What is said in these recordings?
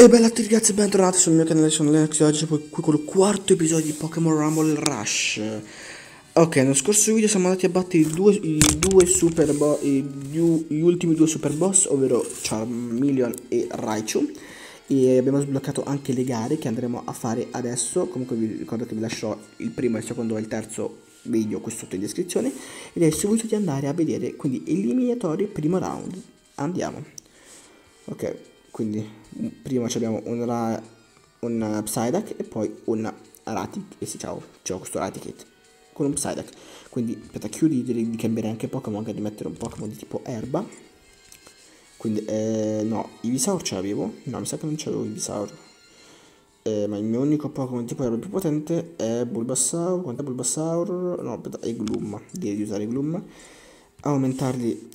E bella a tutti ragazzi, bentornati sul mio canale, sono Lennox e oggi qui con il quarto episodio di Pokémon Rumble Rush. Ok, nello scorso video siamo andati a battere i due, i due super boss, gli ultimi due super boss, ovvero Charmeleon e Raichu. E abbiamo sbloccato anche le gare che andremo a fare adesso, comunque vi ricordo che vi lascerò il primo, il secondo e il terzo video qui sotto in descrizione. Ed è subito di andare a vedere, quindi eliminatori primo round, andiamo. Ok, quindi prima abbiamo un, ra, un Psyduck e poi un Ratic, e sì ciao, c'ho questo Raticate con un Psyduck, quindi aspetta chiudi direi di cambiare anche Pokémon, anche di mettere un Pokémon di tipo erba, quindi eh, no, Ivysaur ce l'avevo, no mi sa che non c'avevo Ivysaur, eh, ma il mio unico Pokémon tipo erba più potente è Bulbasaur, quanto è Bulbasaur? No, aspetta, è Gloom, direi di usare Gloom, aumentargli,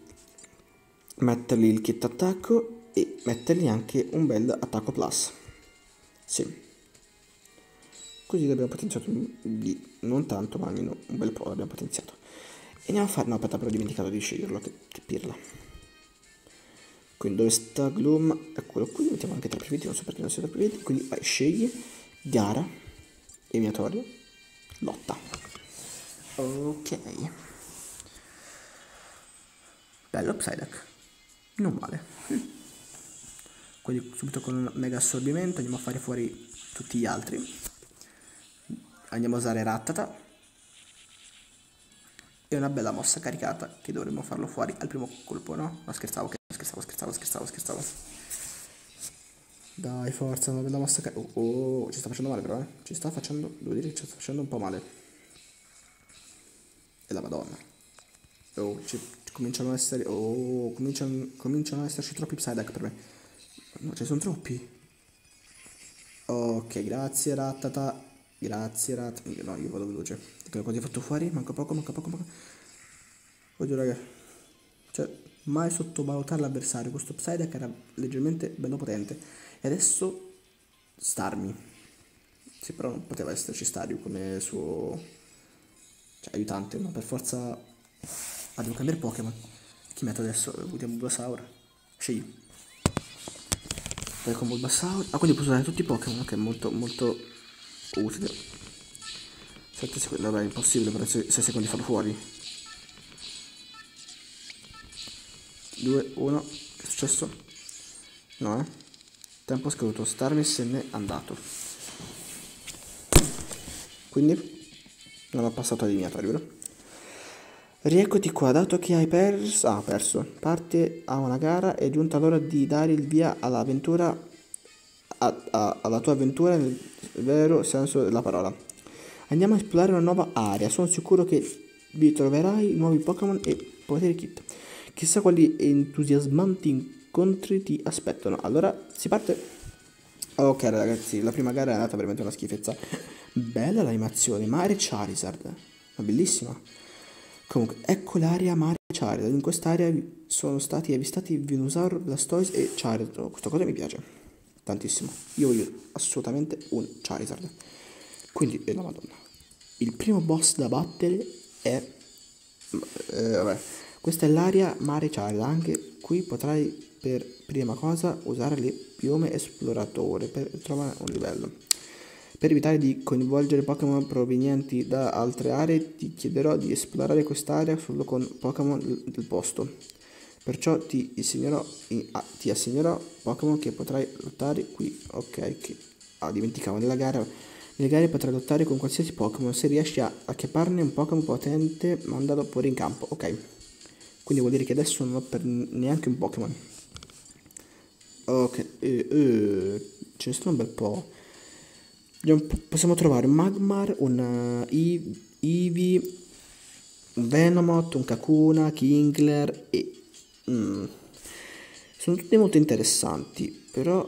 mettergli il kit attacco e mettergli anche un bel attacco plus. Sì. Così l'abbiamo potenziato di non tanto ma almeno un bel po' l'abbiamo potenziato. E andiamo a fare no aspetta però ho dimenticato di sceglierlo che, che pirla. Quindi dove sta Gloom? Eccolo qui mettiamo anche troppi viti non so perché non sia troppi viti quindi vai scegli gara eliminatorio lotta. Ok. Bello Psyduck. Non male quindi subito con mega assorbimento andiamo a fare fuori tutti gli altri. Andiamo a usare Rattata. E una bella mossa caricata che dovremmo farlo fuori al primo colpo no? no scherzavo scherzavo scherzavo scherzavo scherzavo. Dai forza una bella mossa caricata oh, oh, ci sta facendo male però eh. Ci sta facendo devo dire che ci sta facendo un po' male. E la madonna. Oh ci, cominciano ad essere oh cominciano, cominciano ad esserci troppi Psyduck per me No, ce sono troppi. Ok, grazie Rattata. Grazie Rattata. No, io vado veloce. Che cosa hai fatto fuori? Manca poco, manca poco, manca... Oddio raga. Cioè, mai sottovalutare l'avversario. Questo Psyduck era leggermente bello potente. E adesso... Starmi. Sì, però non poteva esserci Stario come suo... Cioè, aiutante, no? Per forza... Ah, devo cambiare Pokémon. Chi metto adesso? Buttiamo Bulbasaur. Scegli poi con Bulbasaur. Ah quindi posso usare tutti i Pokémon che è molto molto utile. 7 secondi vabbè è impossibile per 6 secondi farlo fuori. 2 1 che è successo? No eh. Tempo scaduto Starmie se n'è andato. Quindi non ho passato eliminatorio vero Rieccoti qua, dato che hai perso, ah, perso, parte a una gara, è giunta l'ora di dare il via all'avventura, alla tua avventura nel vero senso della parola. Andiamo a esplorare una nuova area, sono sicuro che vi troverai nuovi Pokémon e poteri kit. Chissà quali entusiasmanti incontri ti aspettano. Allora, si parte? Ok ragazzi, la prima gara è andata veramente una schifezza. Bella l'animazione, Mare Charizard, ma bellissima. Comunque, ecco l'area mare Charizard. In quest'area sono stati avvistati Venusaur, Blastoise e Charizard. Questa cosa mi piace tantissimo. Io voglio assolutamente un Charizard. Quindi, eh, la madonna. Il primo boss da battere è... Eh, vabbè. Questa è l'area mare Charizard. Anche qui potrai per prima cosa usare le piume esploratore per trovare un livello. Per evitare di coinvolgere Pokémon provenienti da altre aree, ti chiederò di esplorare quest'area solo con Pokémon del posto. Perciò ti, ah, ti assegnerò Pokémon che potrai lottare qui. Ok, che... Ah, dimenticavo, nella gara, nelle gare potrai lottare con qualsiasi Pokémon. Se riesci a acchiapparne un Pokémon potente, mandalo pure in campo. Ok. Quindi vuol dire che adesso non ho per neanche un Pokémon. Ok, eh, eh, ce ne sono un bel po' possiamo trovare un Magmar, un Eevee, un Venomot, un Kakuna, Kingler e... Mm, sono tutti molto interessanti, però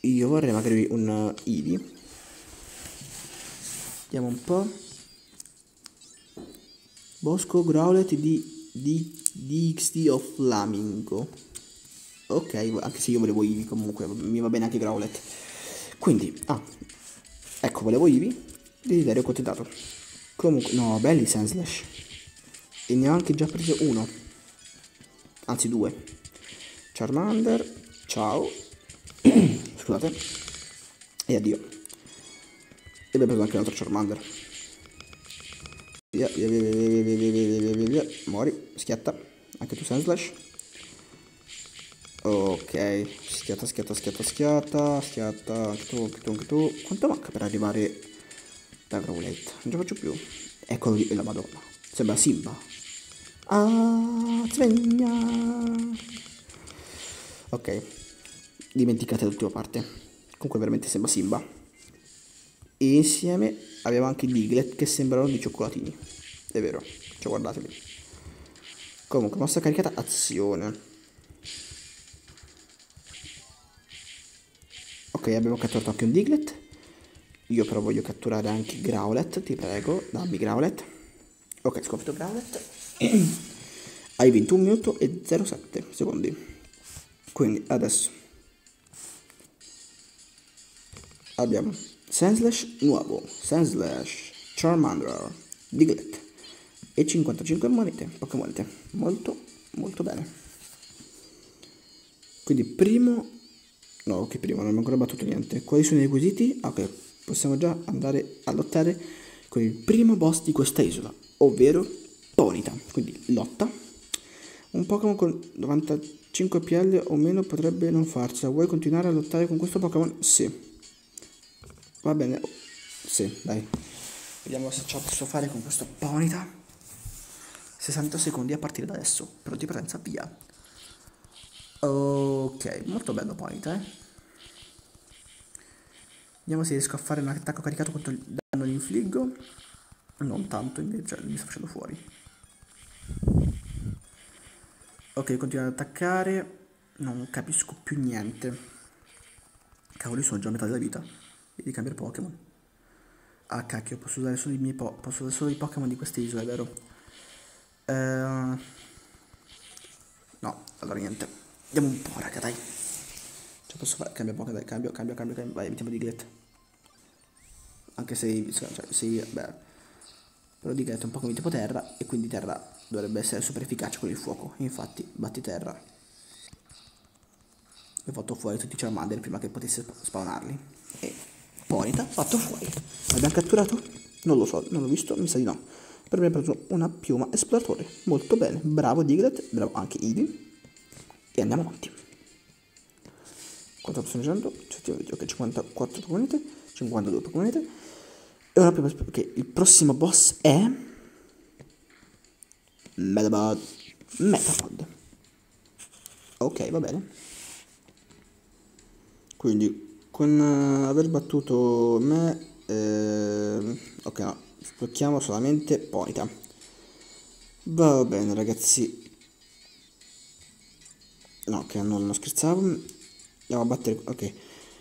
io vorrei magari un Eevee. Vediamo un po'. Bosco Growlet di, di, di XD of Flamingo. Ok, anche se io volevo Eevee comunque, mi va bene anche Growlet. Quindi, ah, Ecco, volevo Ivi. Desiderio accontentato. Comunque, no, belli Senslash. E ne ho anche già preso uno. Anzi, due. Charmander. Ciao. Scusate. E addio. E abbiamo preso anche un altro Charmander. Via, via, via, via, via, via, via, via, via, via. Muori, schiatta. Anche tu Sandslash. Ok, schiatta, schiatta, schiatta, schiatta, schiatta, anche tu, anche tu, anche tu. Quanto manca per arrivare da Growlite? Non ce la faccio più. Eccolo lì, la madonna. Sembra Simba. Ah, sveglia. Ok, dimenticate l'ultima parte. Comunque veramente sembra Simba. E insieme abbiamo anche Diglett che sembrano di cioccolatini. È vero, cioè guardateli. Comunque, mossa caricata, azione. Abbiamo catturato anche un Diglett. Io però voglio catturare anche Growlet, ti prego, dammi Growlet. Ok, sconfitto Growlet. Hai vinto un minuto e 07 secondi. Quindi adesso abbiamo Sandslash nuovo, Sandslash, Charmander, Diglett e 55 monete, poche monete. Molto, molto bene. Quindi primo... No, che primo, non abbiamo ancora battuto niente. Quali sono i requisiti? Ok, possiamo già andare a lottare con il primo boss di questa isola, ovvero Ponita. Quindi lotta. Un Pokémon con 95 PL o meno potrebbe non farcela. Vuoi continuare a lottare con questo Pokémon? Sì. Va bene. Sì, dai. Vediamo se la posso fare con questo Ponita. 60 secondi a partire da adesso. Pronti presenza, via. Ok, molto bello Ponita, eh. Vediamo se riesco a fare un attacco caricato quanto danno gli infliggo. Non tanto invece, mi sto facendo fuori. Ok, continua ad attaccare. Non capisco più niente. Cavoli, sono già a metà della vita. Devi cambiare Pokémon. Ah, cacchio, posso usare solo i miei po posso usare solo i Pokémon di queste isole, vero? Uh... No, allora niente. Andiamo un po', raga, dai. Ce posso fare? Cambia Pokémon, dai, cambio, cambio, cambio, cambio. Vai, mettiamo Diglett. Anche se, cioè, se, beh, però Diglett è un Pokémon di tipo terra e quindi terra dovrebbe essere super efficace con il fuoco. Infatti, batti terra. E ho fatto fuori tutti i Charmander prima che potesse spawnarli. E Ponita, fatto fuori. L'abbiamo catturato? Non lo so, non l'ho visto, mi sa di no. Per me ha preso una piuma esploratore. Molto bene. Bravo Diglett, bravo anche Eevee. E andiamo avanti. Quanto sto facendo? Ok, 54 monete, 52 monete. E ora prima che il prossimo boss è Metapod. Metapod. Ok, va bene. Quindi con uh, aver battuto me eh, ok, no, sblocchiamo solamente Ponita. Va bene, ragazzi. No, ok, no, non scherzavo. Andiamo a battere. Ok.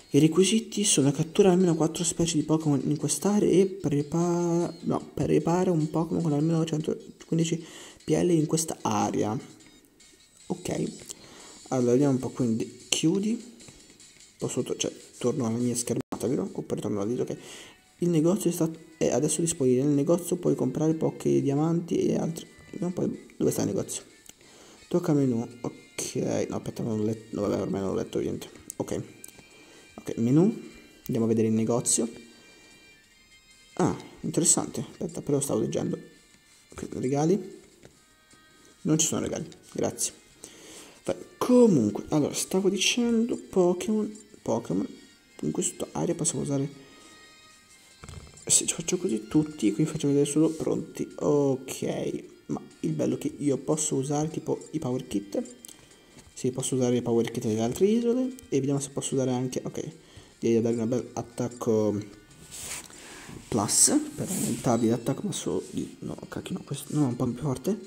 I requisiti sono catturare almeno 4 specie di Pokémon in quest'area e prepara... No, prepara un Pokémon con almeno 115 PL in questa area. Ok. Allora, vediamo un po', quindi chiudi. Posso, cioè, torno alla mia schermata, vero? Oppure torno al dito, ok. Il negozio è, stato, è adesso disponibile. Nel negozio puoi comprare pochi diamanti e altri. Vediamo poi dove sta il negozio. Tocca menu. Ok. No, aspetta, non ho letto. No, vabbè, ormai non ho letto niente. Ok. Ok, menu. Andiamo a vedere il negozio. Ah, interessante. Aspetta, però stavo leggendo. Ok, regali. Non ci sono regali. Grazie. Vai. Comunque, allora, stavo dicendo Pokémon. Pokémon. In questa area possiamo usare se ci faccio così tutti, qui faccio vedere solo pronti. Ok, ma il bello è che io posso usare tipo i power kit. Sì, posso usare i power kit delle altre isole. E vediamo se posso usare anche, ok, direi di dare un bel attacco plus per aumentarvi l'attacco, ma solo di... No, cacchio, no, questo no, è un po' più forte.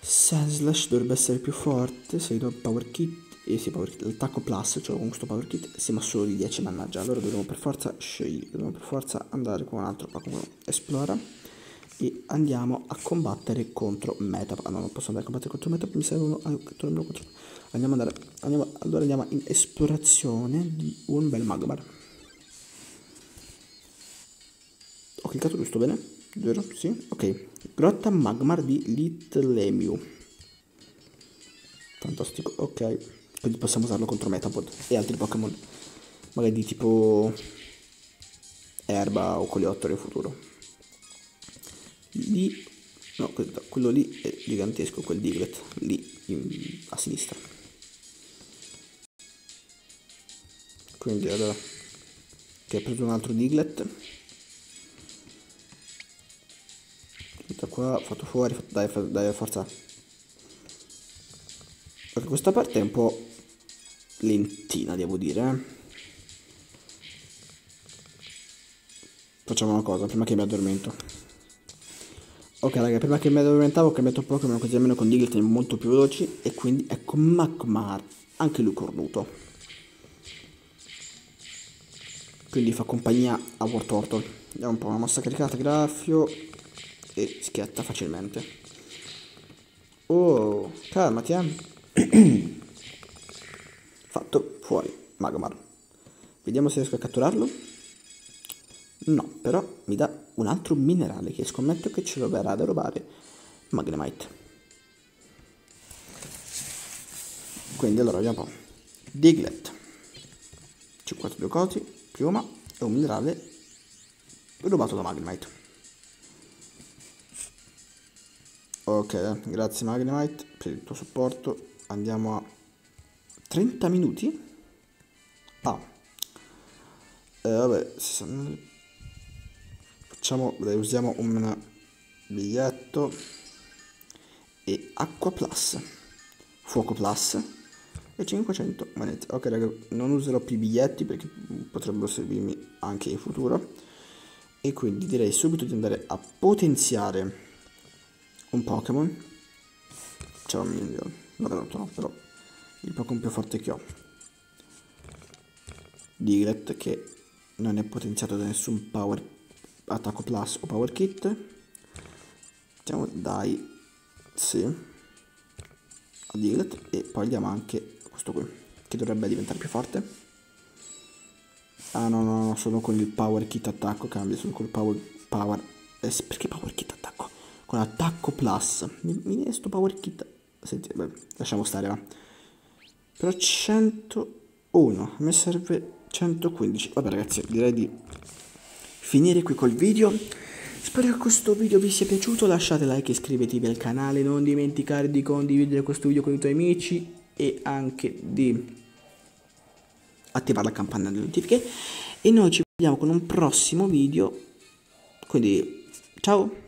Sandslash dovrebbe essere più forte se do power kit e sì, l'attacco plus, cioè con questo power kit, siamo solo di 10 mannaggia. Allora dobbiamo per forza scegliere, dobbiamo per forza andare con un altro Pokémon Esplora e andiamo a combattere contro Meta. Ah, no, non posso andare a combattere contro Meta, mi serve uno ah, contro... Andiamo, andare, andiamo, allora andiamo in esplorazione di un bel Magmar. Ho cliccato giusto bene? Vero? Sì? Ok. Grotta Magmar di Little Emu. Fantastico, ok. quindi possiamo usarlo contro Metapod e altri Pokémon, magari di tipo erba o coleottero in futuro. Lì, no, quello lì è gigantesco, quel Diglett, lì in, a sinistra. Quindi allora, che ha preso un altro Diglett. Tutto qua, fatto fuori, dai, dai, forza. Perché questa parte è un po' lentina, devo dire. Eh. Facciamo una cosa, prima che mi addormento. Ok raga, prima che mi addormentavo ho cambiato Pokémon così almeno con Diglett molto più veloci e quindi ecco Magmar, anche lui cornuto. Quindi fa compagnia a War Turtle. Andiamo un po' una mossa caricata, graffio e schietta facilmente. Oh, calmati eh. Fatto, fuori, Magmar. Vediamo se riesco a catturarlo. No, però mi dà un altro minerale che scommetto che ce lo verrà a rubare Magnemite. Quindi allora vediamo un po'. Diglett. 52 coti, piuma e un minerale rubato da Magnemite. Ok, grazie Magnemite per il tuo supporto. Andiamo a 30 minuti? Ah. Eh, vabbè, facciamo, usiamo un biglietto e acqua plus, fuoco plus e 500 monete. Ok raga, non userò più i biglietti perché potrebbero servirmi anche in futuro. E quindi direi subito di andare a potenziare un Pokémon. C'è un milione, no, no, però il Pokémon più forte che ho. Diglett che non è potenziato da nessun power attacco plus o power kit. Mettiamo dai sì a Diglett e poi diamo anche questo qui che dovrebbe diventare più forte. Ah no no no, solo con il power kit attacco cambia, solo col power power eh, perché power kit attacco? Con attacco plus. Mi, mi sto power kit. Senti, beh, lasciamo stare va. Però 101, a me serve 115. Vabbè ragazzi, direi di finire qui col video. Spero che questo video vi sia piaciuto, lasciate like e iscrivetevi al canale, non dimenticare di condividere questo video con i tuoi amici e anche di attivare la campanella delle notifiche e noi ci vediamo con un prossimo video, quindi ciao!